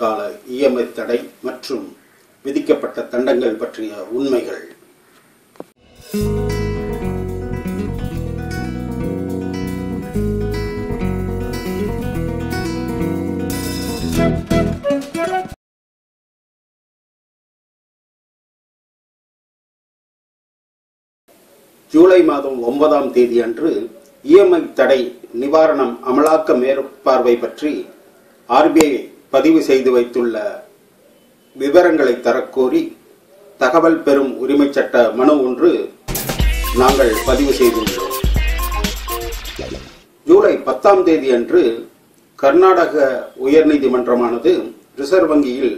கால இஎம்ஐ தடை மற்றும் விதிக்கப்பட்ட தண்டங்கள் பற்றிய உண்மைகள். ஜூலை மாதம் ஒன்பதாம் தேதி அன்று இஎம்ஐ தடை நிவாரணம் அமலாக்க மேற்பார்வை பற்றி ஆர்பிஐ பதிவு செய்து வைத்துள்ள விவரங்களை தரக்கோரி தகவல் பெறும் உரிமை சட்ட மனு ஒன்று நாங்கள் பதிவு செய்துள்ளோம். ஜூலை பத்தாம் தேதி அன்று கர்நாடக உயர்நீதிமன்றமானது ரிசர்வ் வங்கியில்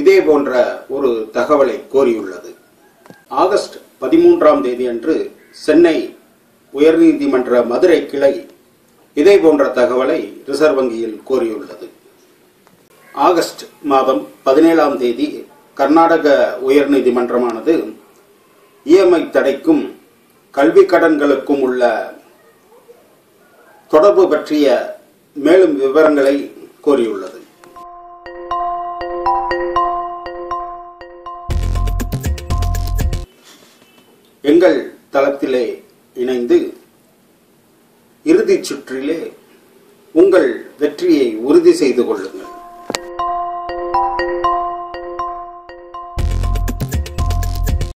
இதே போன்ற ஒரு தகவலை கோரியுள்ளது. ஆகஸ்ட் பதிமூன்றாம் தேதி அன்று சென்னை உயர்நீதிமன்ற மதுரை கிளை இதே போன்ற தகவலை ரிசர்வ் வங்கியில் கோரியுள்ளது. ஆகஸ்ட் மாதம் பதினேழாம் தேதி கர்நாடக உயர்நீதிமன்றமானது இஎம்ஐ தடைக்கும் கல்வி கடன்களுக்கும் உள்ள தொடர்பு பற்றிய மேலும் விவரங்களை கோரியுள்ளது. எங்கள் தளத்திலே இணைந்து இறுதிச் சுற்றிலே உங்கள் வெற்றியை உறுதி செய்து கொள்ளுங்கள்.